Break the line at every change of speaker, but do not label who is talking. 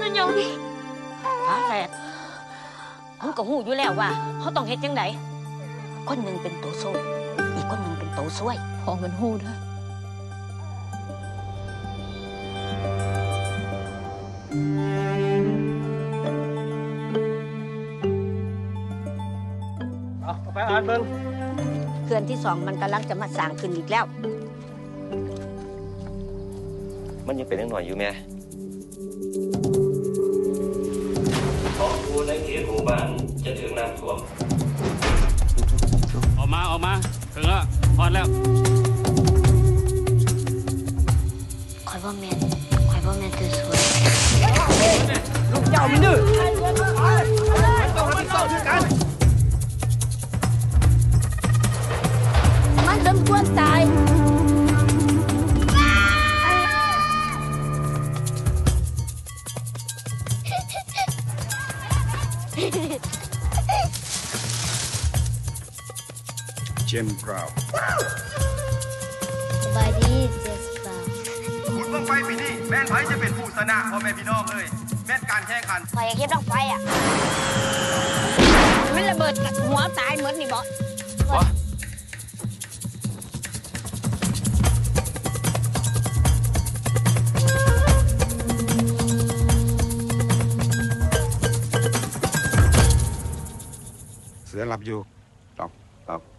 นั่นยัง
ฟาแฝดมันก็หูอยู่แล้วว่าเขาต้องเห็ดจังไดคนหนึ่งเป็นตัวส้มอีกคนหนึ่งเป็นตัวซวย
พอมันหูเถอะ
ไปอ่านเบิ่ง
เขื่อนที่สองมันกำลังจะมาสร้างขึ้นอีกแล้ว
มันยังเป็นเรื่องหน่อยอยู่แม่ครอบครัวในเขตหมู่บ้านจะถึงน้ำท่วม
ออกมาออกมาถึงแล้วพอดแล้ว
คอยว่าแมนคอยว่าแมนคือสวย
ลูกเจ้ามันดื้อ
เจมส์บราวน์
สบายดีเจสปา
คุณเบิ่งไฟปีนี้แม่นไผจะเป็นผู้ชนะพ่อแม่พี่น้องเลยแม่นการแข่งขัน
คอยอยากเก็บดอกไฟอะ
มันระเบิดกับหัวตายเหมือนนี่บอ
เสือ sẽ làm vô. Đọc đọc.